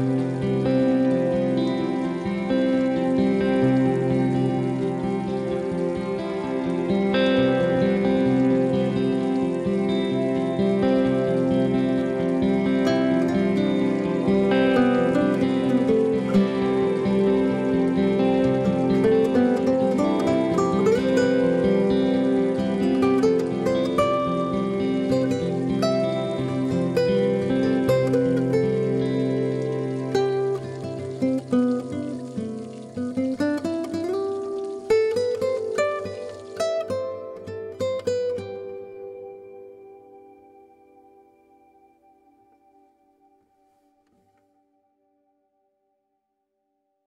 Amen.